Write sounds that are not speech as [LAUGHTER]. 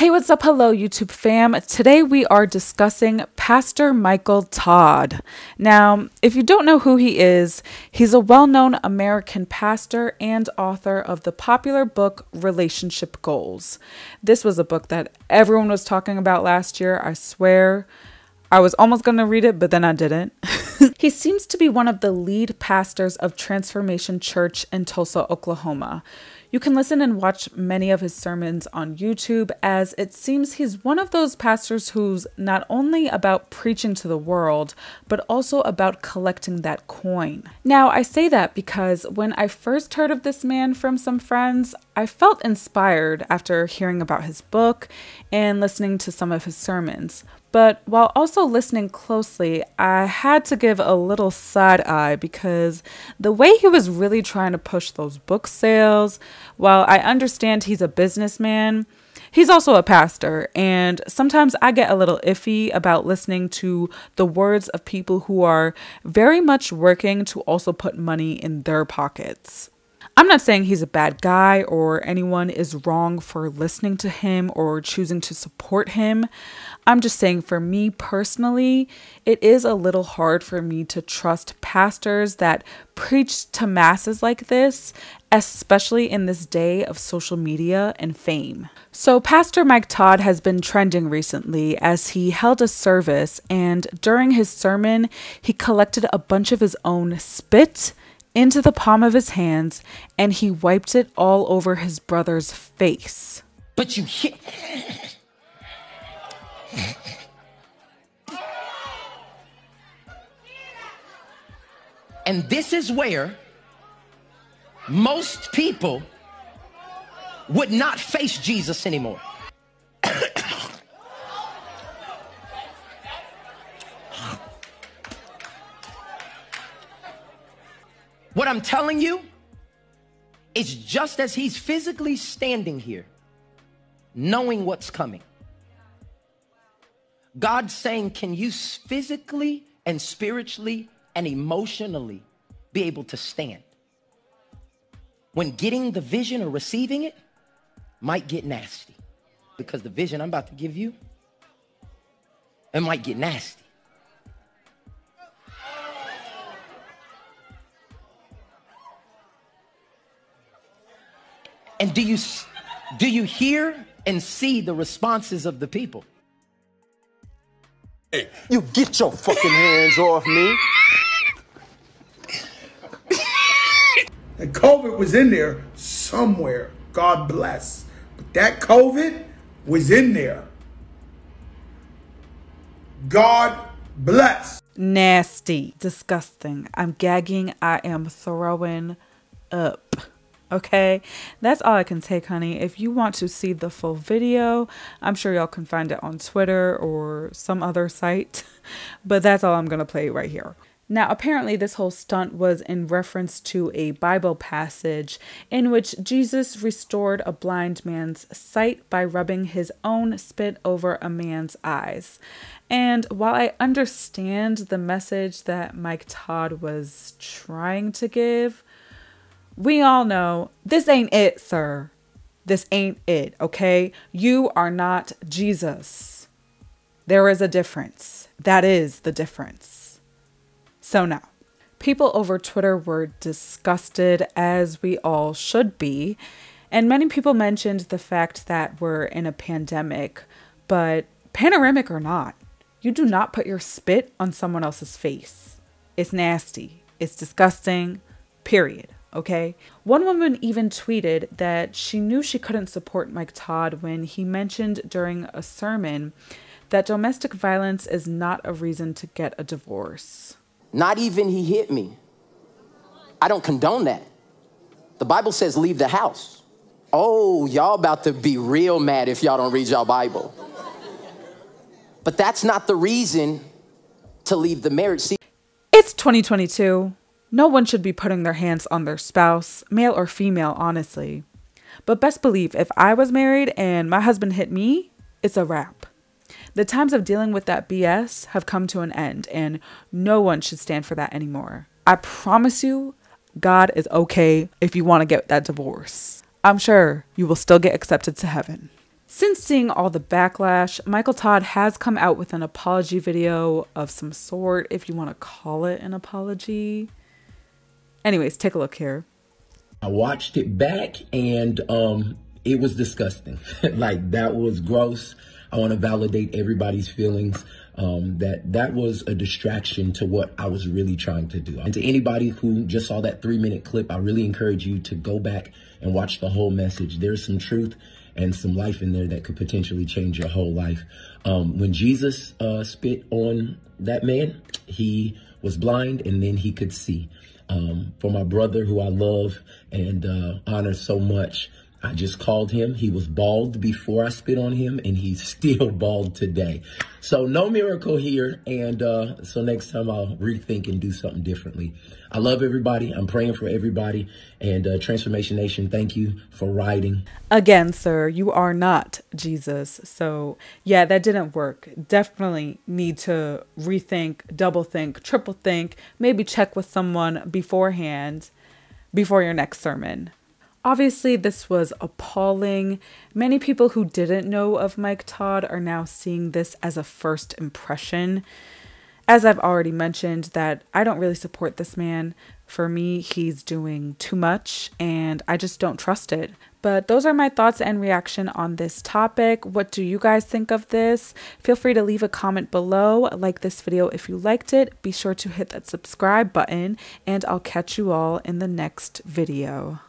Hey, what's up? Hello, YouTube fam. Today we are discussing Pastor Michael Todd. Now, if you don't know who he is, he's a well known American pastor and author of the popular book Relationship Goals. This was a book that everyone was talking about last year, I swear. I was almost going to read it, but then I didn't. [LAUGHS] he seems to be one of the lead pastors of Transformation Church in Tulsa, Oklahoma. You can listen and watch many of his sermons on YouTube, as it seems he's one of those pastors who's not only about preaching to the world, but also about collecting that coin. Now, I say that because when I first heard of this man from some friends, I felt inspired after hearing about his book and listening to some of his sermons. But while also listening closely, I had to give a little side eye because the way he was really trying to push those book sales, while I understand he's a businessman, he's also a pastor. And sometimes I get a little iffy about listening to the words of people who are very much working to also put money in their pockets. I'm not saying he's a bad guy or anyone is wrong for listening to him or choosing to support him. I'm just saying, for me personally, it is a little hard for me to trust pastors that preach to masses like this, especially in this day of social media and fame. So, Pastor Mike Todd has been trending recently as he held a service, and during his sermon, he collected a bunch of his own spit into the palm of his hands and he wiped it all over his brother's face. But you hit. and this is where most people would not face Jesus anymore. What I'm telling you is just as he's physically standing here, knowing what's coming. God's saying, Can you physically and spiritually and emotionally be able to stand? When getting the vision or receiving it might get nasty because the vision I'm about to give you, it might get nasty. And do you do you hear and see the responses of the people? Hey, you get your fucking hands off me. And COVID was in there somewhere. God bless. But that COVID was in there. God bless. Nasty. Disgusting. I'm gagging. I am throwing up. Okay, that's all I can take, honey. If you want to see the full video, I'm sure y'all can find it on Twitter or some other site, [LAUGHS] but that's all I'm to play right here. Now, apparently, this whole stunt was in reference to a Bible passage in which Jesus restored a blind man's sight by rubbing his own spit over a man's eyes. And while I understand the message that Mike Todd was trying to give, we all know this ain't it, sir. This ain't it, okay? You are not Jesus. There is a difference. That is the difference. So now, people over Twitter were disgusted, as we all should be. And many people mentioned the fact that we're in a pandemic, but panoramic or not, you do not put your spit on someone else's face. It's nasty. It's disgusting, period okay? One woman even tweeted that she knew she couldn't support Mike Todd when he mentioned during a sermon that domestic violence is not a reason to get a divorce. Not even he hit me. I don't condone that. The Bible says leave the house. Oh, y'all about to be real mad if y'all don't read y'all Bible. But that's not the reason to leave the marriage. See, it's 2022. No one should be putting their hands on their spouse, male or female, honestly. But best believe if I was married and my husband hit me, it's a wrap. The times of dealing with that BS have come to an end, and no one should stand for that anymore. I promise you, God is okay if you want to get that divorce. I'm sure you will still get accepted to heaven. Since seeing all the backlash, Michael Todd has come out with an apology video of some sort, if you want to call it an apology. Anyways, take a look here. I watched it back and um, it was disgusting. [LAUGHS] like that was gross. I want to validate everybody's feelings. Um, that that was a distraction to what I was really trying to do. And to anybody who just saw that three minute clip, I really encourage you to go back and watch the whole message. There's some truth and some life in there that could potentially change your whole life. Um, when Jesus uh, spit on that man, he was blind and then he could see. Um, for my brother who I love and uh, honor so much, I just called him. He was bald before I spit on him, and he's [LAUGHS] still bald today. So no miracle here. And uh, so next time I'll rethink and do something differently. I love everybody. I'm praying for everybody. And uh, Transformation Nation, thank you for writing. Again, sir, you are not Jesus. So yeah, that didn't work. Definitely need to rethink, double think, triple think, maybe check with someone beforehand before your next sermon. Obviously, this was appalling. Many people who didn't know of Mike Todd are now seeing this as a first impression. As I've already mentioned, that I don't really support this man. For me, he's doing too much and I just don't trust it. But those are my thoughts and reaction on this topic. What do you guys think of this? Feel free to leave a comment below. Like this video if you liked it. Be sure to hit that subscribe button and I'll catch you all in the next video.